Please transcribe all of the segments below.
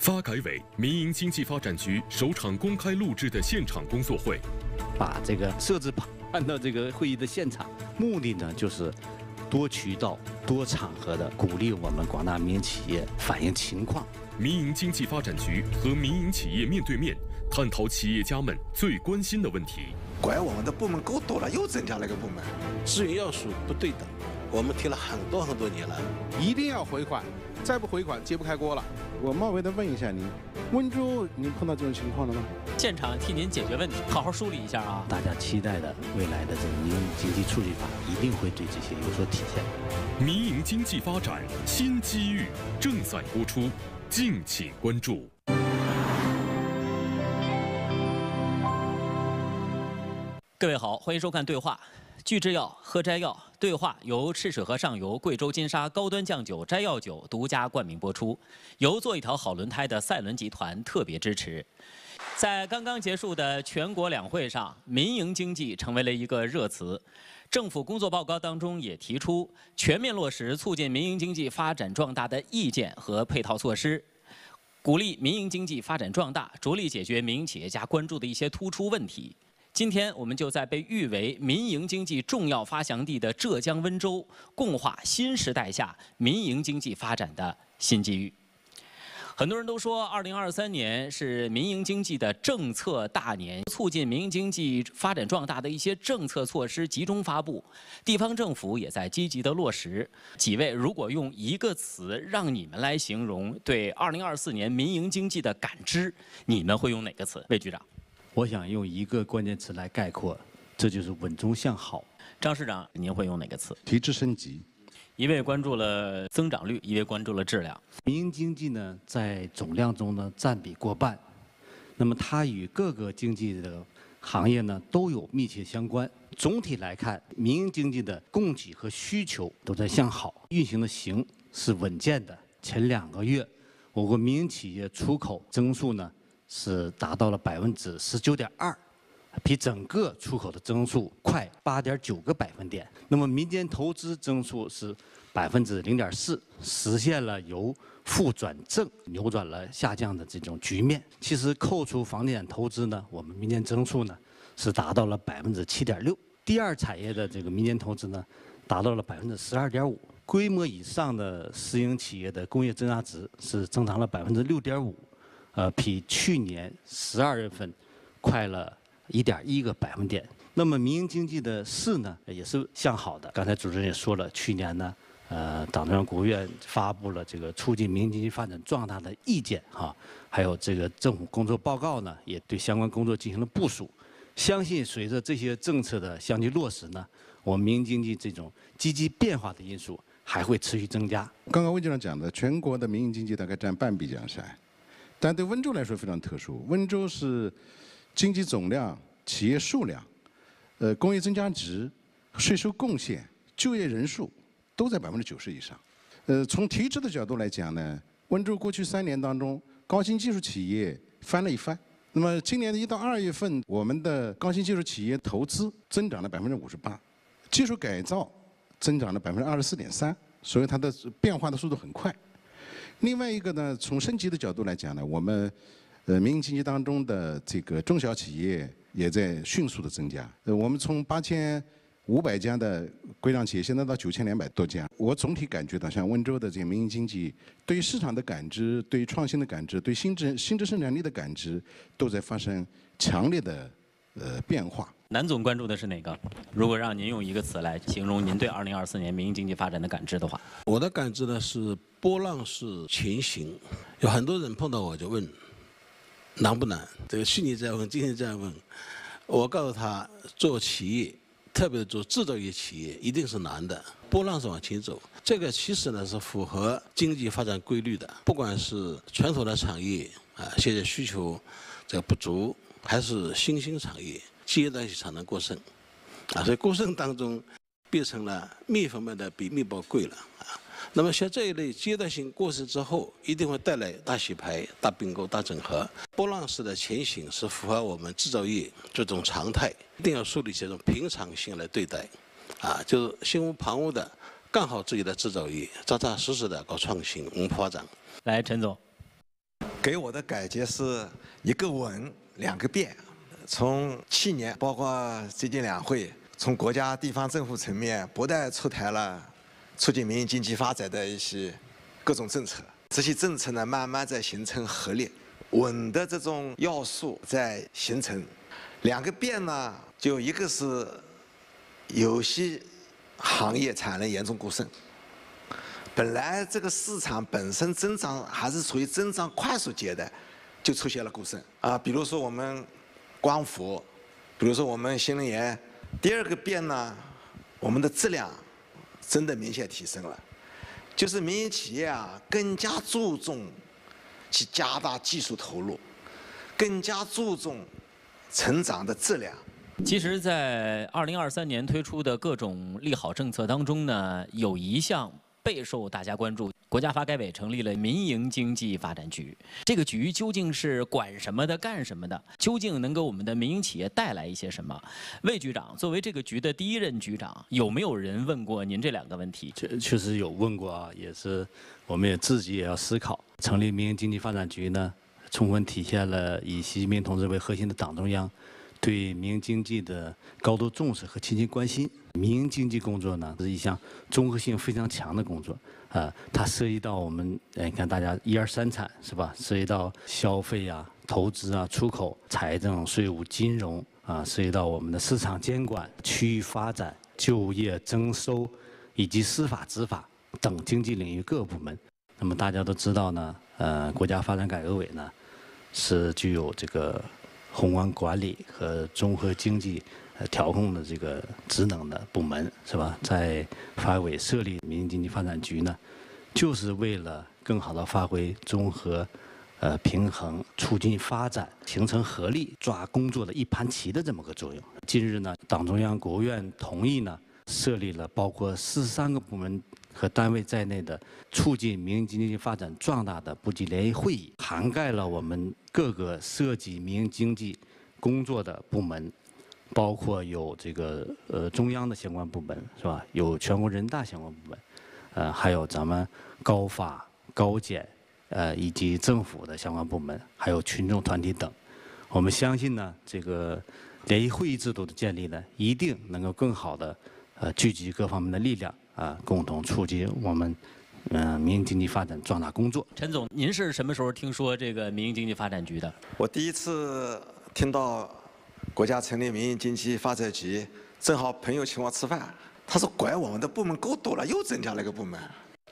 发改委、民营经济发展局首场公开录制的现场工作会，把这个设置搬到这个会议的现场，目的呢就是多渠道、多场合的鼓励我们广大民营企业反映情况。民营经济发展局和民营企业面对面探讨企业家们最关心的问题。管我们的部门够多了，又增加了一个部门，资源要素不对等，我们提了很多很多年了，一定要回款，再不回款揭不开锅了。我冒昧的问一下您，温州您碰到这种情况了吗？现场替您解决问题，好好梳理一下啊！大家期待的未来的这个民营经济处理法一定会对这些有所体现。民营经济发展新机遇正在播出，敬请关注。各位好，欢迎收看《对话》。聚制药、喝摘药，对话由赤水河上游贵州金沙高端酱酒摘药酒独家冠名播出，由做一条好轮胎的赛轮集团特别支持。在刚刚结束的全国两会上，民营经济成为了一个热词。政府工作报告当中也提出，全面落实促进民营经济发展壮大的意见和配套措施，鼓励民营经济发展壮大，着力解决民营企业家关注的一些突出问题。今天我们就在被誉为民营经济重要发祥地的浙江温州，共话新时代下民营经济发展的新机遇。很多人都说，二零二三年是民营经济的政策大年，促进民营经济发展壮大的一些政策措施集中发布，地方政府也在积极的落实。几位，如果用一个词让你们来形容对二零二四年民营经济的感知，你们会用哪个词？魏局长。我想用一个关键词来概括，这就是稳中向好。张市长，您会用哪个词？提质升级。一位关注了增长率，一位关注了质量。民营经济呢，在总量中呢占比过半，那么它与各个经济的行业呢都有密切相关。总体来看，民营经济的供给和需求都在向好，运行的行是稳健的。前两个月，我国民营企业出口增速呢？是达到了百分之十九点二，比整个出口的增速快八点九个百分点。那么民间投资增速是百分之零点四，实现了由负转正，扭转了下降的这种局面。其实扣除房地产投资呢，我们民间增速呢是达到了百分之七点六。第二产业的这个民间投资呢，达到了百分之十二点五。规模以上的私营企业的工业增加值是增长了百分之六点五。呃，比去年十二月份快了一点一个百分点。那么民营经济的势呢，也是向好的。刚才主持人也说了，去年呢，呃，党中央、国务院发布了这个促进民营经济发展壮大的意见哈，还有这个政府工作报告呢，也对相关工作进行了部署。相信随着这些政策的相继落实呢，我们民营经济这种积极变化的因素还会持续增加。刚刚魏局长讲的，全国的民营经济大概占半壁江山。但对温州来说非常特殊，温州是经济总量、企业数量、呃工业增加值、税收贡献、就业人数都在百分之九十以上。呃，从提质的角度来讲呢，温州过去三年当中高新技术企业翻了一番。那么今年的一到二月份，我们的高新技术企业投资增长了百分之五十八，技术改造增长了百分之二十四点三，所以它的变化的速度很快。另外一个呢，从升级的角度来讲呢，我们呃民营经济当中的这个中小企业也在迅速的增加。呃，我们从八千五百家的规章企业，现在到九千两百多家。我总体感觉到，像温州的这个民营经济，对于市场的感知、对于创新的感知、对新质新质生产力的感知，都在发生强烈的呃变化。南总关注的是哪个？如果让您用一个词来形容您对二零二四年民营经济发展的感知的话，我的感知呢是波浪式前行。有很多人碰到我就问难不难？这个去年在问，今天在问。我告诉他，做企业，特别是做制造业企业，一定是难的。波浪是往前走，这个其实呢是符合经济发展规律的。不管是传统的产业啊，现在需求这个不足，还是新兴产业。阶段性产能过剩，啊，所以过剩当中变成了面粉卖的比面包贵了啊。那么像这一类阶段性过程之后，一定会带来大洗牌、大并购、大整合。波浪式的前行是符合我们制造业这种常态，一定要树立这种平常心来对待，啊，就是心无旁骛的干好自己的制造业，扎扎实实的搞创新、稳发展。来，陈总。给我的感觉是一个稳，两个变。从去年，包括最近两会，从国家、地方政府层面不断出台了促进民营经济发展的一些各种政策。这些政策呢，慢慢在形成合力，稳的这种要素在形成。两个变呢，就一个是有些行业产能严重过剩。本来这个市场本身增长还是处于增长快速阶段，就出现了过剩啊。比如说我们光伏，比如说我们新能源。第二个变呢，我们的质量真的明显提升了，就是民营企业啊更加注重去加大技术投入，更加注重成长的质量。其实，在二零二三年推出的各种利好政策当中呢，有一项。备受大家关注，国家发改委成立了民营经济发展局。这个局究竟是管什么的、干什么的？究竟能给我们的民营企业带来一些什么？魏局长作为这个局的第一任局长，有没有人问过您这两个问题？确确实有问过啊，也是，我们也自己也要思考。成立民营经济发展局呢，充分体现了以习近平同志为核心的党中央。对民营经济的高度重视和亲切关心，民营经济工作呢是一项综合性非常强的工作，啊，它涉及到我们，你看大家一二三产是吧？涉及到消费啊、投资啊、出口、财政、税务、金融啊，涉及到我们的市场监管、区域发展、就业、征收以及司法执法等经济领域各部门。那么大家都知道呢，呃，国家发展改革委呢是具有这个。宏观管理和综合经济调控的这个职能的部门是吧？在发改委设立民营经济发展局呢，就是为了更好的发挥综合、呃平衡、促进发展、形成合力、抓工作的一盘棋的这么个作用。近日呢，党中央、国务院同意呢，设立了包括四十三个部门。和单位在内的促进民营经济发展壮大的部级联谊会议，涵盖了我们各个涉及民营经济工作的部门，包括有这个呃中央的相关部门是吧？有全国人大相关部门，呃，还有咱们高法、高检，呃，以及政府的相关部门，还有群众团体等。我们相信呢，这个联谊会议制度的建立呢，一定能够更好的呃聚集各方面的力量。啊，共同促进我们嗯民营经济发展壮大工作。陈总，您是什么时候听说这个民营经济发展局的？我第一次听到国家成立民营经济发展局，正好朋友请我吃饭，他说管我们的部门够多了，又增加了一个部门。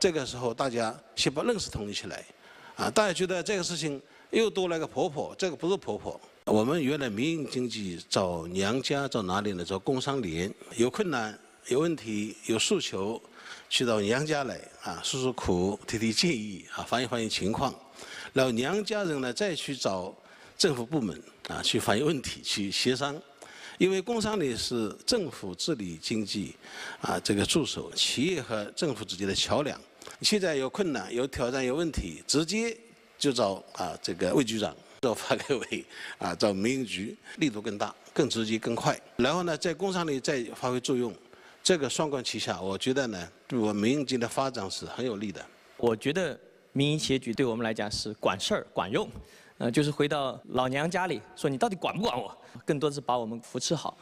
这个时候大家先把认识统一起来，啊，大家觉得这个事情又多了个婆婆，这个不是婆婆。我们原来民营经济找娘家找哪里呢？找工商联，有困难。有问题有诉求，去到娘家来啊，诉诉苦，提提建议啊，反映反映情况，然后娘家人呢再去找政府部门啊，去反映问题，去协商。因为工商联是政府治理经济啊这个助手，企业和政府之间的桥梁。现在有困难、有挑战、有问题，直接就找啊这个魏局长，找发改委啊，找民营局，力度更大、更直接、更快。然后呢，在工商联再发挥作用。这个双管齐下，我觉得呢，对我民营经济的发展是很有利的。我觉得民营企业局对我们来讲是管事儿、管用，呃，就是回到老娘家里说你到底管不管我，更多的是把我们扶持好。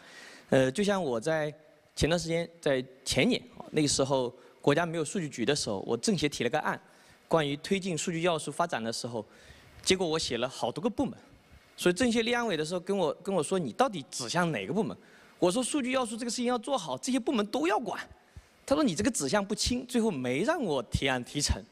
呃，就像我在前段时间，在前年那个时候，国家没有数据局的时候，我政协提了个案，关于推进数据要素发展的时候，结果我写了好多个部门，所以政协立案委的时候跟我跟我说，你到底指向哪个部门？我说数据要素这个事情要做好，这些部门都要管。他说你这个指向不清，最后没让我提案提成。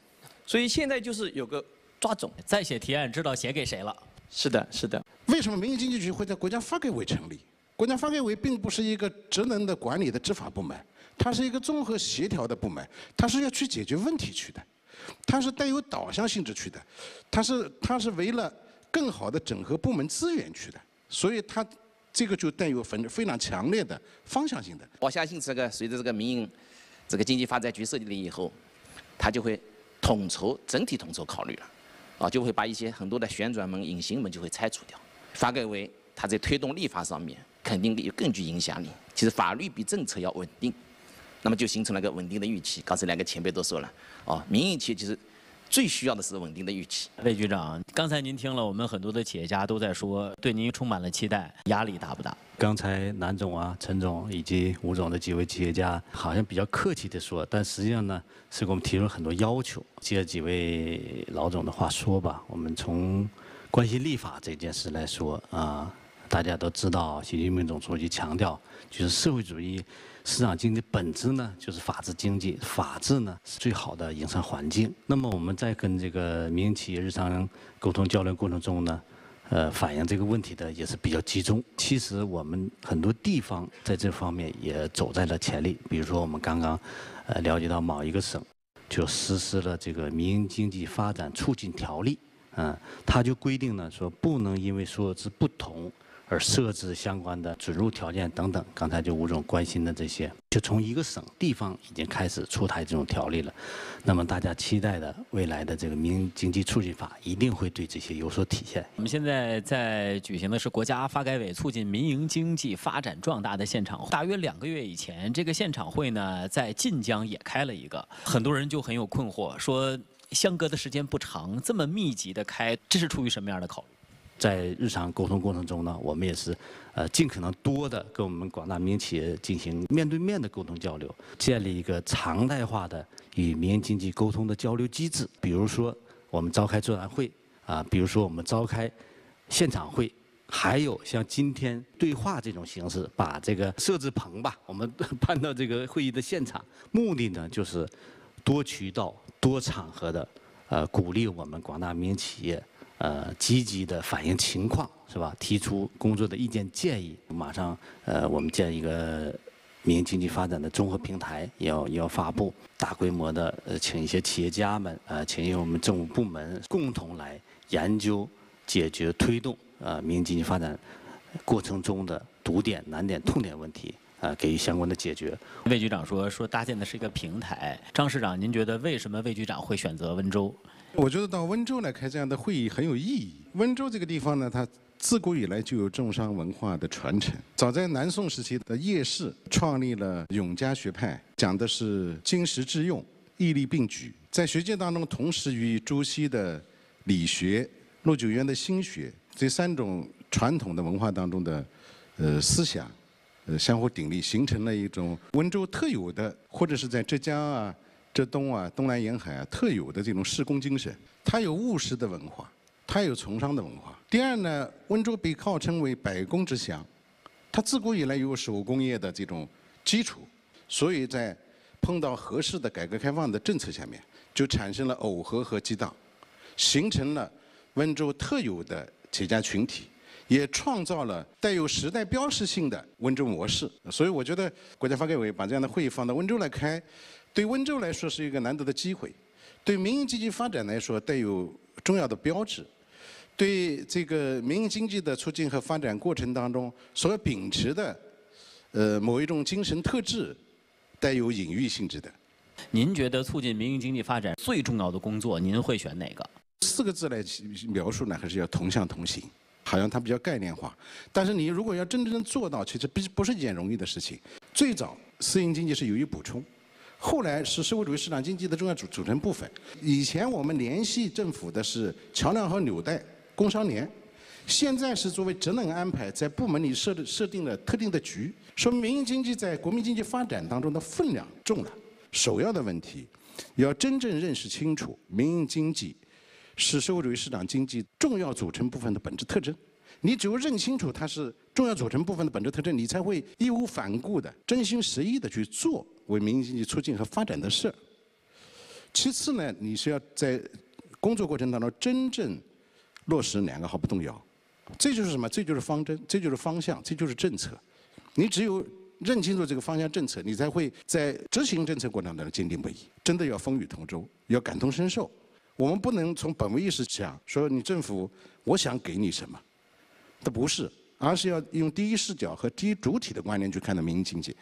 所以现在就是有个抓总，再写提案知道写给谁了。是的，是的。为什么民营经济局会在国家发改委成立？国家发改委并不是一个职能的管理的执法部门，它是一个综合协调的部门，它是要去解决问题去的，它是带有导向性质去的，它是它是为了更好的整合部门资源去的，所以它。这个就带有非非常强烈的方向性的。我相信这个随着这个民营这个经济发展局设立了以后，他就会统筹整体统筹考虑了，啊，就会把一些很多的旋转门、隐形门就会拆除掉。发改委它在推动立法上面肯定有更具影响力。其实法律比政策要稳定，那么就形成了个稳定的预期。刚才两个前辈都说了，哦，民营企业其实最需要的是稳定的预期。魏局长，刚才您听了，我们很多的企业家都在说，对您充满了期待，压力大不大？刚才南总啊、陈总以及吴总的几位企业家，好像比较客气的说，但实际上呢，是给我们提出了很多要求。接着几位老总的话说吧，我们从关系立法这件事来说啊，大家都知道，习近平总书记强调，就是社会主义市场经济本质呢，就是法治经济，法治呢是最好的营商环境。那么我们在跟这个民营企业日常沟通交流过程中呢，呃，反映这个问题的也是比较集中。其实我们很多地方在这方面也走在了前列，比如说我们刚刚呃了解到某一个省就实施了这个民营经济发展促进条例，嗯，它就规定呢说不能因为所有制不同。而设置相关的准入条件等等，刚才就吴总关心的这些，就从一个省地方已经开始出台这种条例了。那么大家期待的未来的这个民营经济促进法一定会对这些有所体现。我们现在在举行的是国家发改委促进民营经济发展壮大的现场会。大约两个月以前，这个现场会呢在晋江也开了一个，很多人就很有困惑，说相隔的时间不长，这么密集的开，这是出于什么样的考虑？在日常沟通过程中呢，我们也是呃尽可能多的跟我们广大民营企业进行面对面的沟通交流，建立一个常态化的与民营经济沟通的交流机制。比如说我们召开座谈会啊，比如说我们召开现场会，还有像今天对话这种形式，把这个设置棚吧，我们搬到这个会议的现场，目的呢就是多渠道、多场合的呃鼓励我们广大民营企业。呃，积极的反映情况是吧？提出工作的意见建议，马上呃，我们建一个民营经济发展的综合平台，要要发布，大规模的呃，请一些企业家们，呃，请一些我们政府部门共同来研究、解决、推动呃民营经济发展过程中的堵点、难点、痛点问题，啊，给予相关的解决。魏局长说说搭建的是一个平台，张市长，您觉得为什么魏局长会选择温州？我觉得到温州来开这样的会议很有意义。温州这个地方呢，它自古以来就有重商文化的传承。早在南宋时期的叶氏创立了永嘉学派，讲的是经时致用、义利并举。在学界当中，同时与朱熹的理学、陆九渊的心学这三种传统的文化当中的呃思想，呃相互鼎立，形成了一种温州特有的，或者是在浙江啊。浙东啊，东南沿海啊，特有的这种施工精神，它有务实的文化，它有从商的文化。第二呢，温州被号称为百工之乡，它自古以来有手工业的这种基础，所以在碰到合适的改革开放的政策下面，就产生了耦合和激荡，形成了温州特有的企业家群体，也创造了带有时代标识性的温州模式。所以我觉得国家发改委把这样的会议放到温州来开。对温州来说是一个难得的机会，对民营经济发展来说带有重要的标志，对这个民营经济的促进和发展过程当中所秉持的，呃某一种精神特质，带有隐喻性质的。您觉得促进民营经济发展最重要的工作，您会选哪个？四个字来描述呢，还是要同向同行，好像它比较概念化。但是你如果要真正做到，其实不不是一件容易的事情。最早私营经济是有一补充。后来是社会主义市场经济的重要组组成部分。以前我们联系政府的是桥梁和纽带、工商联，现在是作为职能安排，在部门里设设定了特定的局，说明民营经济在国民经济发展当中的分量重了。首要的问题，要真正认识清楚民营经济是社会主义市场经济重要组成部分的本质特征。你只有认清楚它是重要组成部分的本质特征，你才会义无反顾的、真心实意的去做为民营经济促进和发展的事儿。其次呢，你是要在工作过程当中真正落实两个毫不动摇，这就是什么？这就是方针，这就是方向，这就是政策。你只有认清楚这个方向政策，你才会在执行政策过程当中坚定不移。真的要风雨同舟，要感同身受。我们不能从本位意识讲，说你政府，我想给你什么。它不是，而是要用第一视角和第一主体的观念去看待民营经济。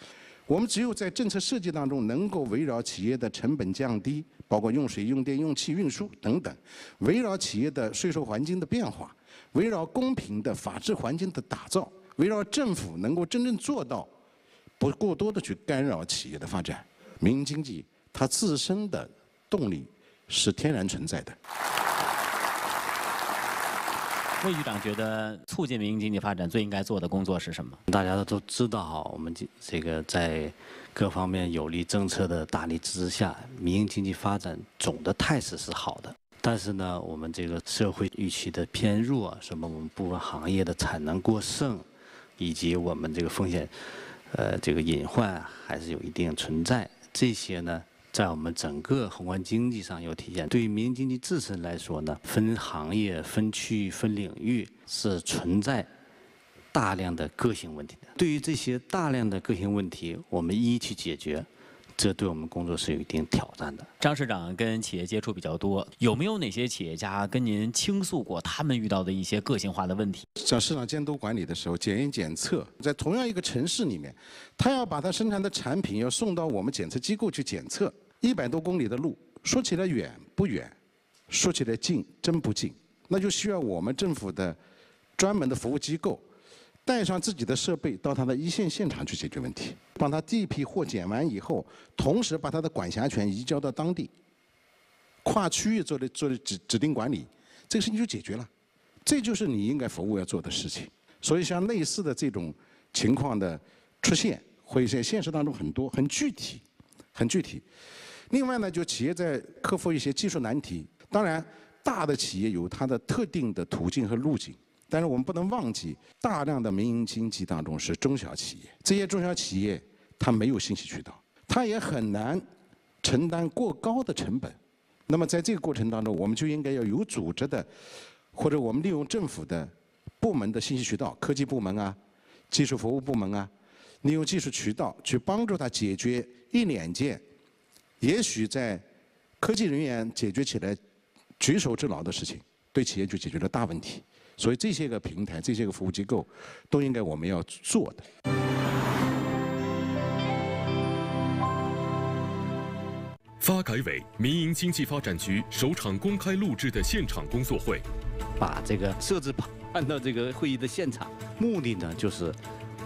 我们只有在政策设计当中能够围绕企业的成本降低，包括用水、用电、用气、运输等等，围绕企业的税收环境的变化，围绕公平的法治环境的打造，围绕政府能够真正做到不过多的去干扰企业的发展，民营经济它自身的动力是天然存在的。魏局长觉得促进民营经济发展最应该做的工作是什么？大家都知道哈，我们这这个在各方面有利政策的大力支持下，民营经济发展总的态势是好的。但是呢，我们这个社会预期的偏弱，什么我们部分行业的产能过剩，以及我们这个风险，呃，这个隐患还是有一定存在。这些呢。在我们整个宏观经济上有体现。对于民营经济自身来说呢，分行业、分区域、分领域是存在大量的个性问题的。对于这些大量的个性问题，我们一一去解决，这对我们工作是有一定挑战的。张市长跟企业接触比较多，有没有哪些企业家跟您倾诉过他们遇到的一些个性化的问题？在市场监督管理的时候，检验检测，在同样一个城市里面，他要把他生产的产品要送到我们检测机构去检测。一百多公里的路，说起来远不远，说起来近真不近，那就需要我们政府的专门的服务机构带上自己的设备到他的一线现场去解决问题，帮他第一批货检完以后，同时把他的管辖权移交到当地，跨区域做的做的指指定管理，这个事情就解决了，这就是你应该服务要做的事情。所以像类似的这种情况的出现，会在现实当中很多，很具体，很具体。另外呢，就企业在克服一些技术难题。当然，大的企业有它的特定的途径和路径，但是我们不能忘记，大量的民营经济当中是中小企业。这些中小企业它没有信息渠道，它也很难承担过高的成本。那么在这个过程当中，我们就应该要有组织的，或者我们利用政府的部门的信息渠道，科技部门啊、技术服务部门啊，利用技术渠道去帮助他解决一两件。也许在科技人员解决起来举手之劳的事情，对企业就解决了大问题。所以这些个平台、这些个服务机构，都应该我们要做的。发改委、民营经济发展局首场公开录制的现场工作会，把这个设置搬到这个会议的现场，目的呢就是。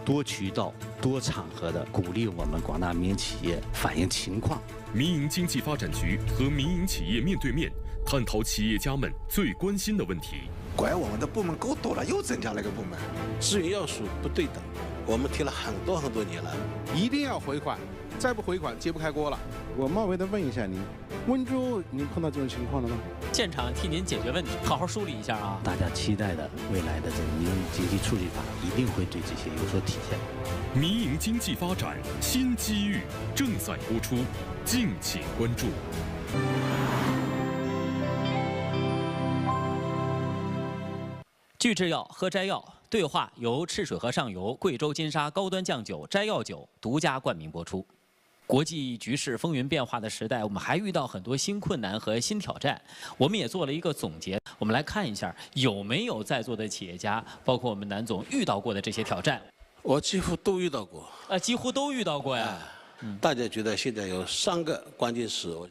多渠道、多场合的鼓励我们广大民营企业反映情况。民营经济发展局和民营企业面对面，探讨企业家们最关心的问题。怪我们的部门够多了，又增加了一个部门。资源要素不对等，我们提了很多很多年了。一定要回款，再不回款揭不开锅了。我冒昧的问一下您，温州您碰到这种情况了吗？现场替您解决问题，好好梳理一下啊。大家期待的未来的这个民营经济处理法，一定会对这些有所体现。民营经济发展新机遇正在播出，敬请关注。聚制药喝摘要对话由赤水河上游贵州金沙高端酱酒摘要酒独家冠名播出。国际局势风云变化的时代，我们还遇到很多新困难和新挑战。我们也做了一个总结，我们来看一下有没有在座的企业家，包括我们南总遇到过的这些挑战。我几乎都遇到过。啊，几乎都遇到过呀。大家觉得现在有三个关键词，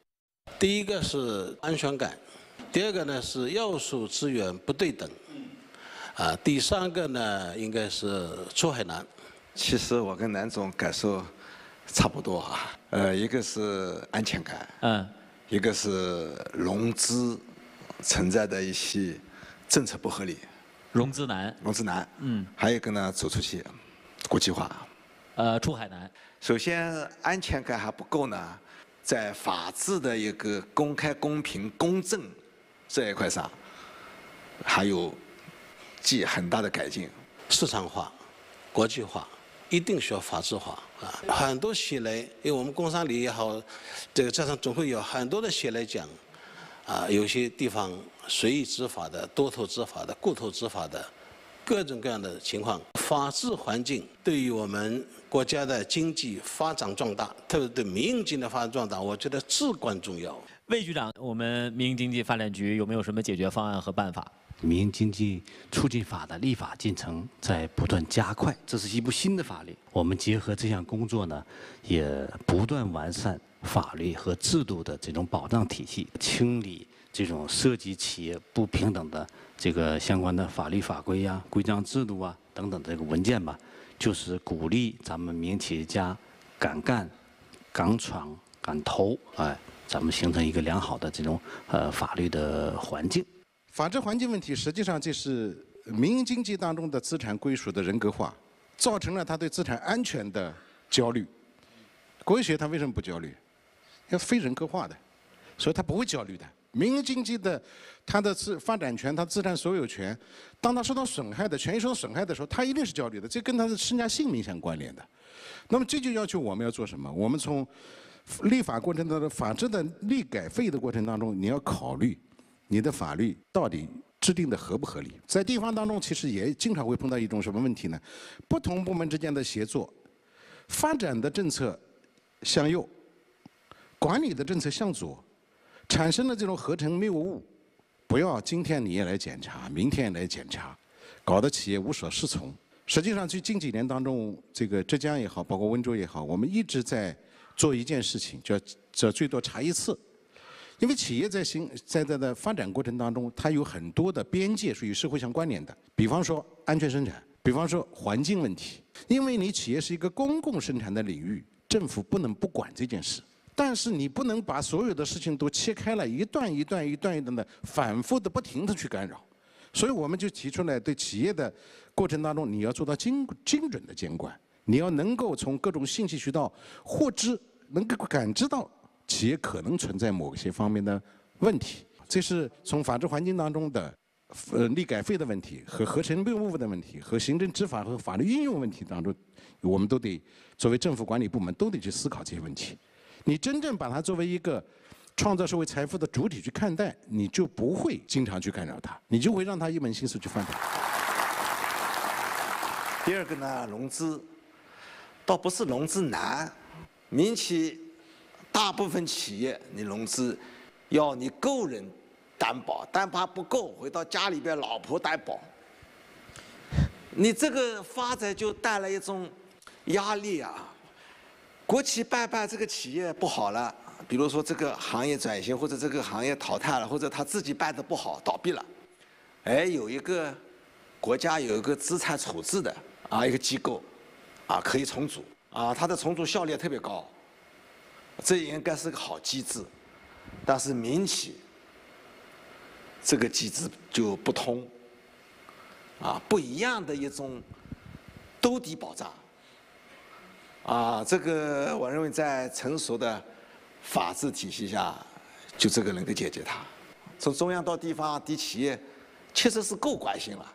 第一个是安全感，第二个呢是要素资源不对等。啊，第三个呢，应该是出海难。其实我跟南总感受差不多啊。呃，一个是安全感，嗯，一个是融资存在的一些政策不合理，融资难，融资难，嗯，还有一个呢，走出去，国际化，呃，出海难。首先，安全感还不够呢，在法治的一个公开、公平、公正这一块上，还有。即很大的改进，市场化、国际化，一定需要法治化啊！很多企业来，因为我们工商里也好，这个在场总会有很多的企业来讲，啊，有些地方随意执法的、多头执法的、过头执法的，各种各样的情况。法治环境对于我们国家的经济发展壮大，特别对民营经济的发展壮大，我觉得至关重要。魏局长，我们民营经济发展局有没有什么解决方案和办法？民营经济促进法的立法进程在不断加快，这是一部新的法律。我们结合这项工作呢，也不断完善法律和制度的这种保障体系，清理这种涉及企业不平等的这个相关的法律法规呀、规章制度啊等等这个文件吧，就是鼓励咱们民营企业家敢干、敢闯、敢投，哎，咱们形成一个良好的这种呃法律的环境。法治环境问题，实际上这是民营经济当中的资产归属的人格化，造成了他对资产安全的焦虑。国有企业它为什么不焦虑？要非人格化的，所以他不会焦虑的。民营经济的它的资发展权、它资产所有权，当它受到损害的权益受到损害的时候，它一定是焦虑的，这跟它的身家性命相关联的。那么这就要求我们要做什么？我们从立法过程当中、法治的立改废的过程当中，你要考虑你的法律到底制定的合不合理。在地方当中，其实也经常会碰到一种什么问题呢？不同部门之间的协作，发展的政策向右，管理的政策向左，产生了这种合成谬误。不要今天你也来检查，明天也来检查，搞得企业无所适从。实际上，最近几年当中，这个浙江也好，包括温州也好，我们一直在。做一件事情，叫叫最多查一次，因为企业在行在在的发展过程当中，它有很多的边界是与社会相关联的。比方说安全生产，比方说环境问题。因为你企业是一个公共生产的领域，政府不能不管这件事。但是你不能把所有的事情都切开了一段一段一段一段的反复的不停的去干扰。所以我们就提出来，对企业的过程当中，你要做到精精准的监管。你要能够从各种信息渠道获知，能够感知到企业可能存在某些方面的问题，这是从法治环境当中的呃立改废的问题和合成谬误的问题和行政执法和法律运用问题当中，我们都得作为政府管理部门都得去思考这些问题。你真正把它作为一个创造社会财富的主体去看待，你就不会经常去干扰它，你就会让它一门心思去发展。第二个呢，融资。倒不是融资难，民企大部分企业你融资要你个人担保，担保不够回到家里边老婆担保，你这个发展就带来一种压力啊。国企办办这个企业不好了，比如说这个行业转型或者这个行业淘汰了，或者他自己办的不好倒闭了，哎，有一个国家有一个资产处置的啊一个机构。啊，可以重组啊，它的重组效率特别高，这应该是个好机制，但是民企这个机制就不通，啊，不一样的一种兜底保障，啊，这个我认为在成熟的法治体系下，就这个能够解决它。从中央到地方，对企业确实是够关心了，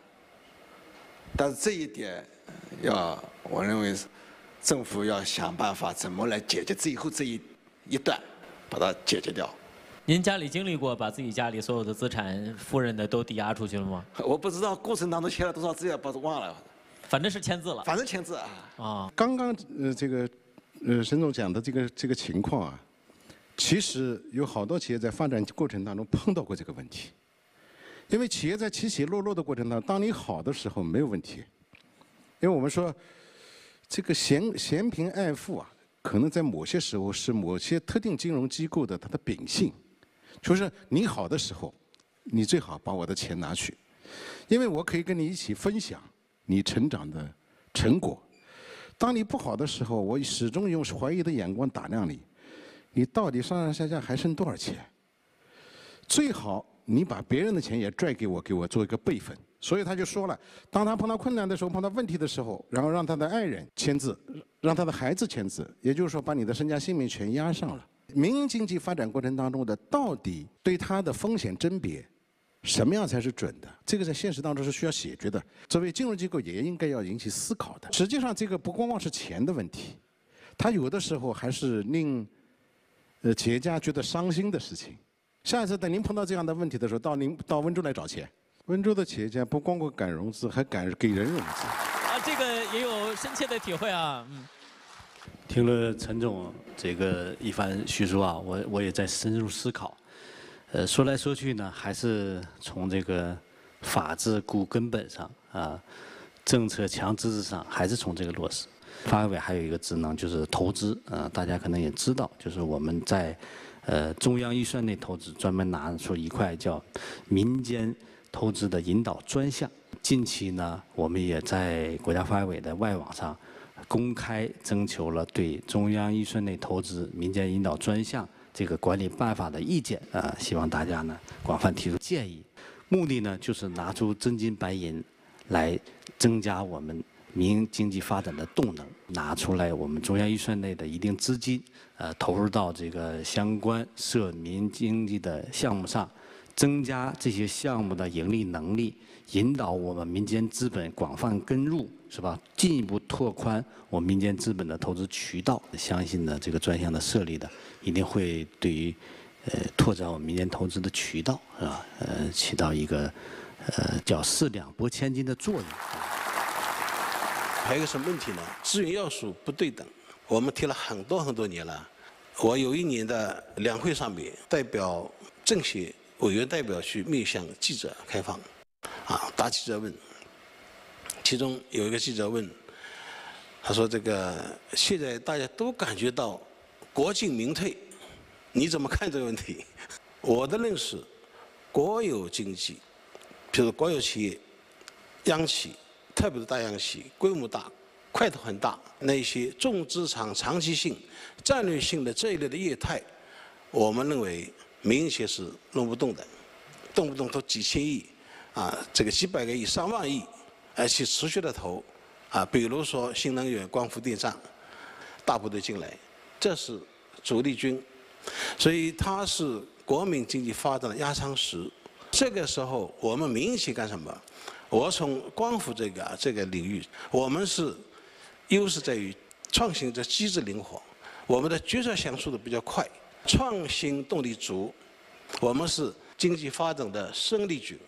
但是这一点。要，我认为是政府要想办法怎么来解决最后这一一段，把它解决掉。您家里经历过把自己家里所有的资产、夫人的都抵押出去了吗？我不知道过程当中签了多少字，也不忘了。反正是签字了。反正签字啊。啊。刚刚呃这个呃沈总讲的这个这个情况啊，其实有好多企业在发展过程当中碰到过这个问题，因为企业在起起落落的过程当中，当你好的时候没有问题。因为我们说，这个嫌嫌贫爱富啊，可能在某些时候是某些特定金融机构的它的秉性，就是你好的时候，你最好把我的钱拿去，因为我可以跟你一起分享你成长的成果。当你不好的时候，我始终用怀疑的眼光打量你，你到底上上下下还剩多少钱？最好你把别人的钱也拽给我，给我做一个备份。所以他就说了，当他碰到困难的时候，碰到问题的时候，然后让他的爱人签字，让他的孩子签字，也就是说把你的身家性命全押上了。民营经济发展过程当中的到底对它的风险甄别，什么样才是准的？这个在现实当中是需要解决的。作为金融机构也应该要引起思考的。实际上，这个不光光是钱的问题，它有的时候还是令呃企业家觉得伤心的事情。下一次等您碰到这样的问题的时候，到您到温州来找钱。温州的企业家不光光敢融资，还敢给人融资。啊，这个也有深切的体会啊。嗯。听了陈总这个一番叙述啊，我我也在深入思考。呃，说来说去呢，还是从这个法治固根本上啊，政策强支持上，还是从这个落实。发改委还有一个职能就是投资，呃，大家可能也知道，就是我们在呃中央预算内投资，专门拿出一块叫民间。投资的引导专项，近期呢，我们也在国家发改委的外网上公开征求了对中央预算内投资民间引导专项这个管理办法的意见啊，希望大家呢广泛提出建议。目的呢就是拿出真金白银来增加我们民营经济发展的动能，拿出来我们中央预算内的一定资金，呃，投入到这个相关涉民经济的项目上，增加这些项目的盈利能力，引导我们民间资本广泛跟入，是吧？进一步拓宽我们民间资本的投资渠道。相信呢，这个专项的设立的，一定会对于呃拓展我们民间投资的渠道，是吧？呃，起到一个呃叫四两拨千斤的作用。还有一个什么问题呢？资源要素不对等，我们提了很多很多年了。我有一年的两会上面，代表政协委员代表去面向记者开放，啊，答记者问。其中有一个记者问，他说：“这个现在大家都感觉到国进民退，你怎么看这个问题？” 我的认识，国有经济，比如国有企业、央企。特别是大央企，规模大，块头很大，那些重资产、长期性、战略性的这一类的业态，我们认为民营企业是弄不动的，动不动都几千亿，啊，这个几百个亿、上万亿，而且持续的投，啊，比如说新能源、光伏、电站，大部队进来，这是主力军，所以它是国民经济发展的压舱石。这个时候，我们民营企业干什么？我从光伏这个这个领域，我们是优势在于创新的机制灵活，我们的决策响速度比较快，创新动力足，我们是经济发展的生力军。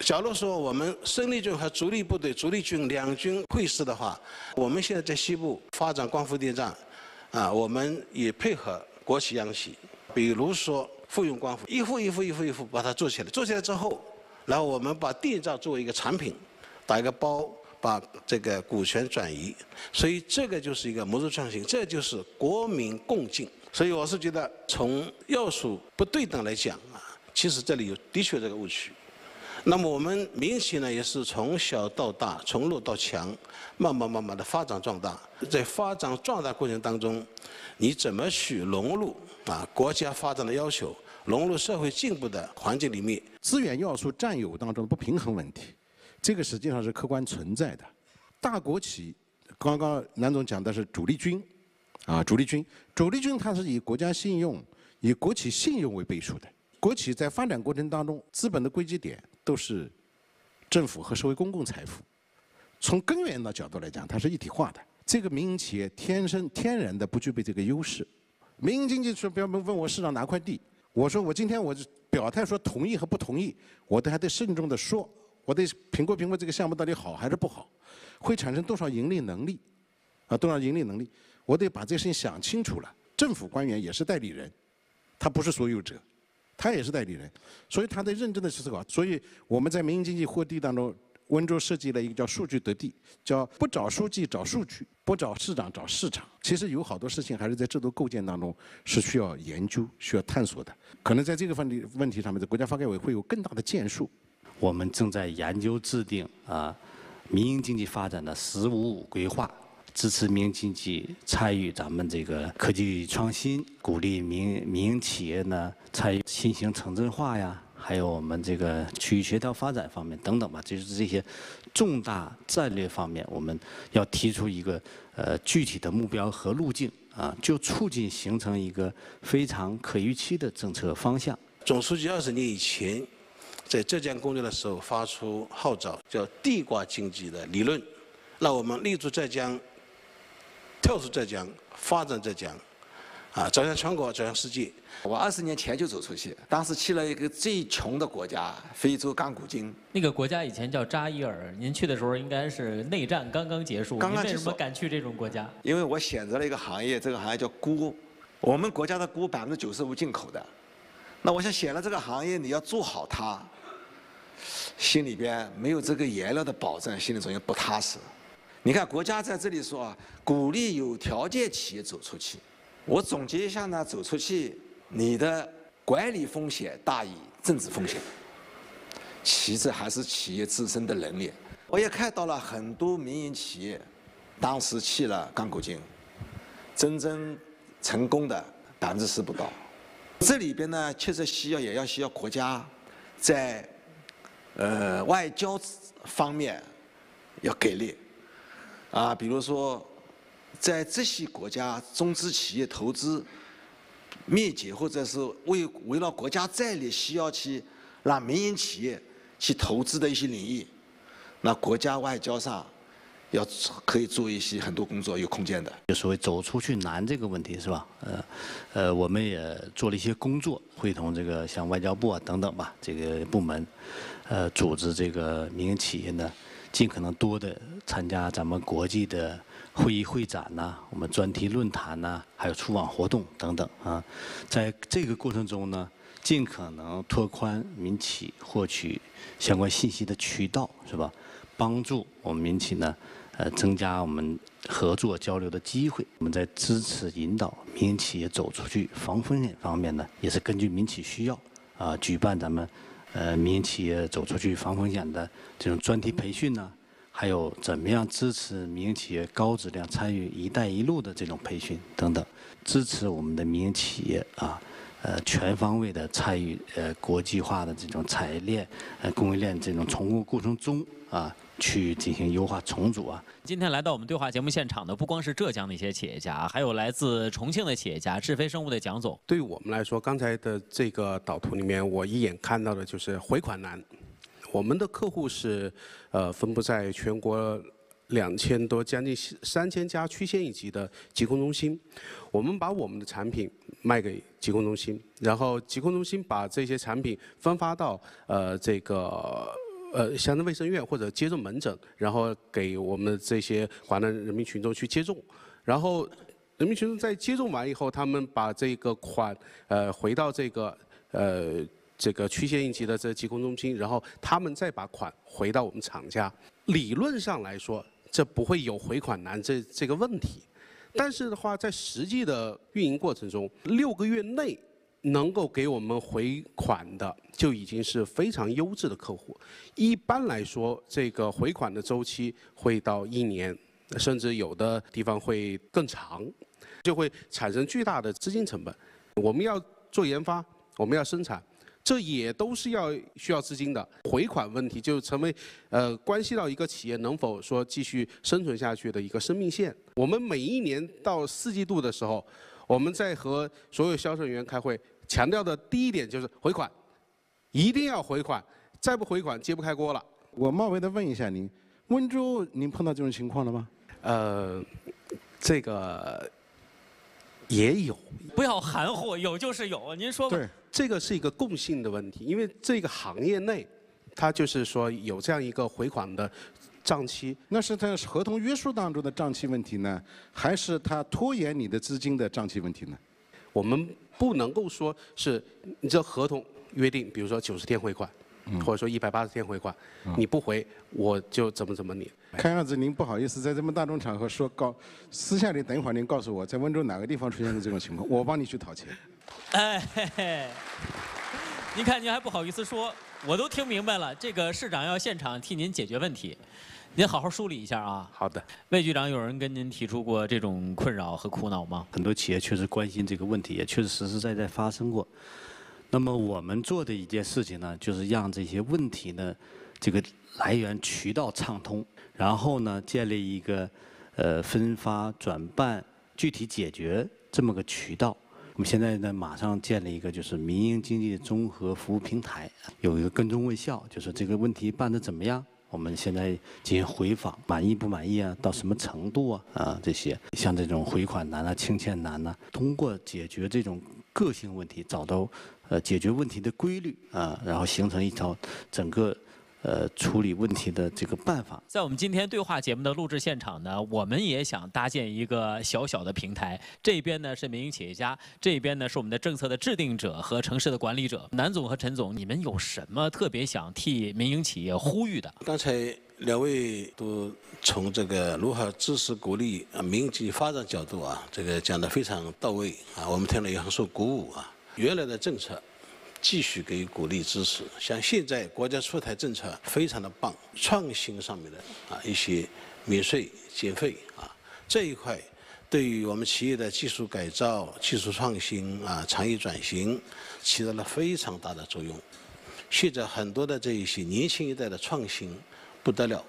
假如说我们生力军和主力部队、主力军两军会师的话，我们现在在西部发展光伏电站，啊，我们也配合国企央企，比如说复用光伏，一户一户一户一户把它做起来，做起来之后。然后我们把电站作为一个产品，打一个包，把这个股权转移，所以这个就是一个模式创新，这就是国民共进。所以我是觉得，从要素不对等来讲啊，其实这里有的确这个误区。那么我们民企呢，也是从小到大，从弱到强，慢慢慢慢的发展壮大。在发展壮大过程当中，你怎么去融入啊国家发展的要求？融入社会进步的环境里面，资源要素占有当中的不平衡问题，这个实际上是客观存在的。大国企，刚刚南总讲的是主力军，啊，主力军，主力军它是以国家信用、以国企信用为背书的。国企在发展过程当中，资本的归集点都是政府和社会公共财富。从根源的角度来讲，它是一体化的。这个民营企业天生天然的不具备这个优势。民营经济说，不要问我市场拿块地。我说我今天我表态说同意和不同意，我都还得慎重的说，我得评估评估这个项目到底好还是不好，会产生多少盈利能力，啊多少盈利能力，我得把这事情想清楚了。政府官员也是代理人，他不是所有者，他也是代理人，所以他得认真的去思考。所以我们在民营经济获地当中。温州设计了一个叫“数据得地”，叫不找书记找数据，不找市长找市场。其实有好多事情还是在制度构建当中是需要研究、需要探索的。可能在这个问题问题上面，在国家发改委会有更大的建树。我们正在研究制定啊，民营经济发展的“十五五”规划，支持民营经济参与咱们这个科技创新，鼓励民民营企业呢参与新型城镇化呀。还有我们这个区域协调发展方面等等吧，就是这些重大战略方面，我们要提出一个呃具体的目标和路径啊，就促进形成一个非常可预期的政策方向。总书记二十年以前在浙江工作的时候发出号召，叫地瓜经济的理论，让我们立足浙江，跳出浙江，发展浙江。啊，走向全国，走向世界。我二十年前就走出去，当时去了一个最穷的国家——非洲刚果金。那个国家以前叫扎伊尔，您去的时候应该是内战刚刚结束。刚刚为什么敢去这种国家？因为我选择了一个行业，这个行业叫钴。我们国家的钴百分之九十五进口的，那我想选了这个行业，你要做好它，心里边没有这个颜料的保证，心里总觉不踏实。你看，国家在这里说啊，鼓励有条件企业走出去。我总结一下呢，走出去，你的管理风险大于政治风险，其次还是企业自身的能力。我也看到了很多民营企业，当时去了刚果金，真正成功的百分之十不到。这里边呢，确实需要也要需要国家在呃外交方面要给力啊，比如说在这些国家中资企业投资灭绝或者是为围绕国家战略需要去让民营企业去投资的一些领域，那国家外交上。要可以做一些很多工作，有空间的。就所谓走出去难这个问题是吧？呃，呃，我们也做了一些工作，会同这个像外交部啊等等吧，这个部门，呃，组织这个民营企业呢，尽可能多的参加咱们国际的会议会展呐，我们专题论坛呐，还有出访活动等等啊。在这个过程中呢，尽可能拓宽民企获取相关信息的渠道，是吧？帮助我们民企呢。呃，增加我们合作交流的机会。我们在支持引导民营企业走出去防风险方面呢，也是根据民企需要啊，举办咱们呃民营企业走出去防风险的这种专题培训呢，还有怎么样支持民营企业高质量参与“一带一路”的这种培训等等，支持我们的民营企业啊，呃全方位的参与呃国际化的这种产业链、呃供应链这种重构过程中啊。去进行优化重组啊！今天来到我们对话节目现场的不光是浙江的一些企业家，还有来自重庆的企业家智飞生物的蒋总。对于我们来说，刚才的这个导图里面，我一眼看到的就是回款难。我们的客户是呃分布在全国两千多、将近三千家区县一级的疾控中心。我们把我们的产品卖给疾控中心，然后疾控中心把这些产品分发到呃这个。呃，乡镇卫生院或者接种门诊，然后给我们这些华南人民群众去接种，然后人民群众在接种完以后，他们把这个款呃回到这个呃这个区县应急的这疾控中心，然后他们再把款回到我们厂家。理论上来说，这不会有回款难这这个问题，但是的话，在实际的运营过程中，六个月内。能够给我们回款的就已经是非常优质的客户。一般来说，这个回款的周期会到一年，甚至有的地方会更长，就会产生巨大的资金成本。我们要做研发，我们要生产，这也都是要需要资金的。回款问题就成为呃关系到一个企业能否说继续生存下去的一个生命线。我们每一年到四季度的时候。我们在和所有销售人员开会，强调的第一点就是回款，一定要回款，再不回款揭不开锅了。我冒昧的问一下您，温州您碰到这种情况了吗？呃，这个也有。不要含糊，有就是有。您说吧。对，这个是一个共性的问题，因为这个行业内，它就是说有这样一个回款的。账期，那是在合同约束当中的账期问题呢，还是他拖延你的资金的账期问题呢？我们不能够说是你这合同约定，比如说九十天回款，或者说一百八十天回款，你不回我就怎么怎么你。看样子您不好意思在这么大众场合说，告私下里等一会儿您告诉我在温州哪个地方出现的这种情况，我帮你去讨钱。哎嘿嘿，您看您还不好意思说，我都听明白了，这个市长要现场替您解决问题。您好好梳理一下啊。好的，魏局长，有人跟您提出过这种困扰和苦恼吗？很多企业确实关心这个问题，也确实实实在在发生过。那么我们做的一件事情呢，就是让这些问题呢，这个来源渠道畅通，然后呢，建立一个呃分发转办具体解决这么个渠道。我们现在呢，马上建立一个就是民营经济综合服务平台，有一个跟踪问效，就是这个问题办得怎么样？我们现在进行回访，满意不满意啊？到什么程度啊？啊，这些像这种回款难啊、清欠难啊？通过解决这种个性问题，找到呃解决问题的规律啊，然后形成一条整个。呃，处理问题的这个办法，在我们今天对话节目的录制现场呢，我们也想搭建一个小小的平台。这边呢是民营企业家，这边呢是我们的政策的制定者和城市的管理者。南总和陈总，你们有什么特别想替民营企业呼吁的？刚才两位都从这个如何支持鼓励啊民营经济发展角度啊，这个讲得非常到位啊，我们听了也很受鼓舞啊。原来的政策。继续给予鼓励支持，像现在国家出台政策非常的棒，创新上面的啊一些免税减费啊这一块对于我们企业的技术改造、技术创新啊、产业转型，起到了非常大的作用。现在很多的这一些年轻一代的创新不得了，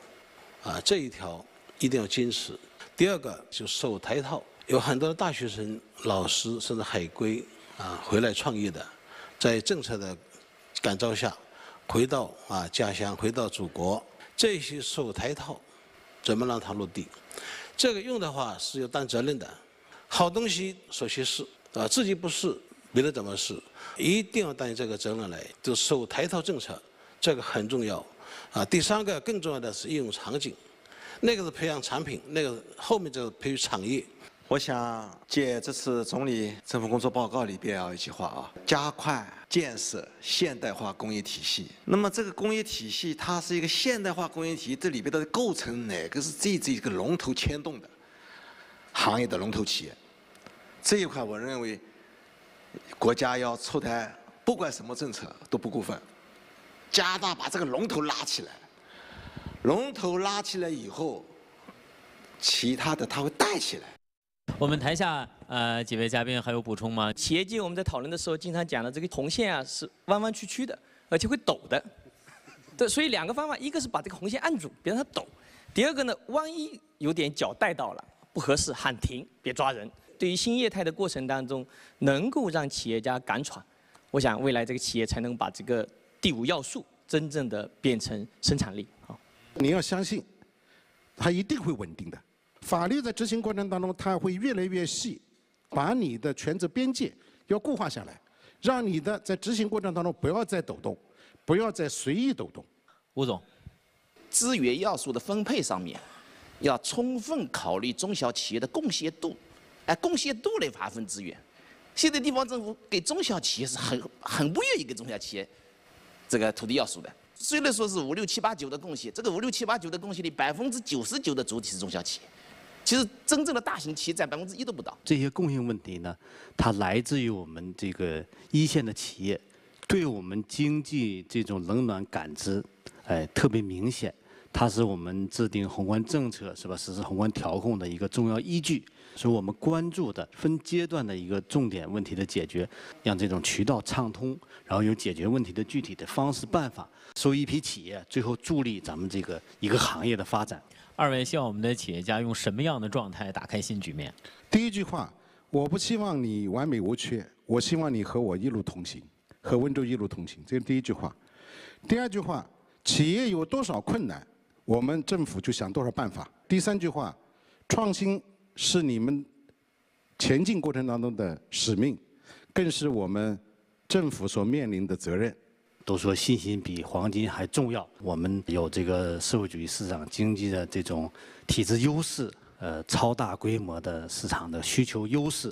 啊，这一条一定要坚持。第二个就手台套，有很多的大学生、老师甚至海归啊回来创业的，在政策的感召下，回到啊家乡，回到祖国，这些手台套怎么让它落地？这个用的话是要担责任的，好东西首先试啊，自己不试，别人怎么试？一定要担这个责任来，就手台套政策，这个很重要啊。第三个更重要的是应用场景，那个是培养产品，那个后面就是培育产业。我想借这次总理政府工作报告里边啊一句话啊，加快建设现代化工业体系。那么这个工业体系它是一个现代化工业体系，这里边的构成哪个是最这个龙头牵动的行业的龙头企业？这一块我认为国家要出台不管什么政策都不过分，加大把这个龙头拉起来，龙头拉起来以后，其他的它会带起来。我们台下呃几位嘉宾还有补充吗？企业界我们在讨论的时候，经常讲的这个红线啊是弯弯曲曲的，而且会抖的。对，所以两个方法，一个是把这个红线按住，别让它抖；第二个呢，万一有点脚带到了不合适，喊停，别抓人。对于新业态的过程当中，能够让企业家敢闯，我想未来这个企业才能把这个第五要素真正的变成生产力。好，你要相信，它一定会稳定的。法律在执行过程当中，它会越来越细，把你的权责边界要固化下来，让你的在执行过程当中不要再抖动，不要再随意抖动。吴总，资源要素的分配上面，要充分考虑中小企业的贡献度，哎，贡献度来划分资源。现在地方政府给中小企业是很很不愿意给中小企业这个土地要素的。虽然说是五六七八九的贡献，这个五六七八九的贡献里百分之九十九的主体是中小企业。其实真正的大型企业占百分之一都不到。这些共性问题呢，它来自于我们这个一线的企业，对我们经济这种冷暖感知，哎，特别明显。它是我们制定宏观政策是吧，实施宏观调控的一个重要依据，是我们关注的分阶段的一个重点问题的解决，让这种渠道畅通，然后有解决问题的具体的方式办法，收一批企业，最后助力咱们这个一个行业的发展。二位希望我们的企业家用什么样的状态打开新局面？第一句话，我不希望你完美无缺，我希望你和我一路同行，和温州一路同行，这是第一句话。第二句话，企业有多少困难，我们政府就想多少办法。第三句话，创新是你们前进过程当中的使命，更是我们政府所面临的责任。都说信心比黄金还重要。我们有这个社会主义市场经济的这种体制优势，呃，超大规模的市场的需求优势，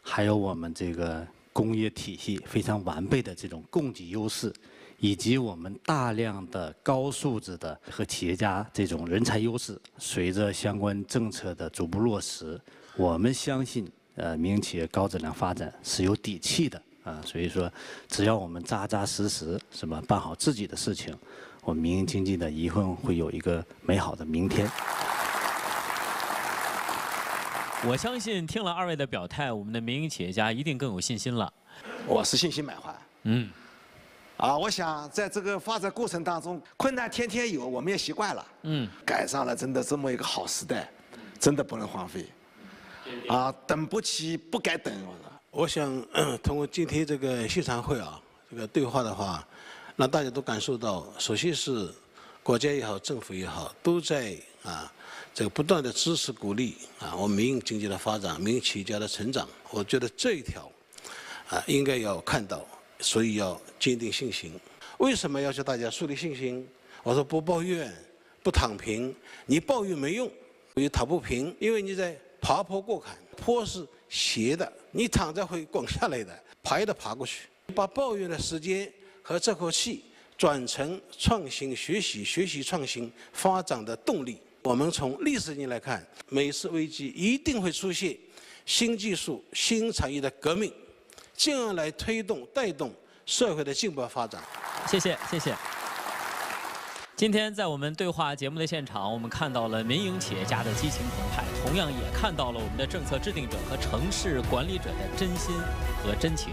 还有我们这个工业体系非常完备的这种供给优势，以及我们大量的高素质的和企业家这种人才优势。随着相关政策的逐步落实，我们相信，呃，民营企业高质量发展是有底气的。啊，所以说，只要我们扎扎实实，什么，办好自己的事情，我们民营经济的，一定会有一个美好的明天。我相信听了二位的表态，我们的民营企业家一定更有信心了。我是信心满怀。嗯。啊，我想在这个发展过程当中，困难天天有，我们也习惯了。嗯。赶上了真的这么一个好时代，真的不能荒废。啊，等不起，不该等。我我想 通过今天这个现场会啊，这个对话的话，让大家都感受到，首先是国家也好，政府也好，都在啊这个不断的支持鼓励啊我们民营经济的发展，民营企业家的成长。我觉得这一条啊应该要看到，所以要坚定信心。为什么要求大家树立信心？我说不抱怨，不躺平。你抱怨没用，你躺不平，因为你在爬坡过坎，坡是。斜的，你躺着会滚下来的，爬也得爬过去。把抱怨的时间和这口气转成创新、学习、学习、创新发展的动力。我们从历史性来看，每次危机一定会出现新技术、新产业的革命，进而来推动、带动社会的进步发展。谢谢，谢谢。今天在我们对话节目的现场，我们看到了民营企业家的激情澎湃，同样也看到了我们的政策制定者和城市管理者的真心和真情。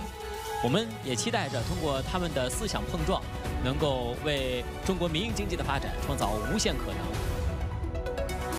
我们也期待着通过他们的思想碰撞，能够为中国民营经济的发展创造无限可能。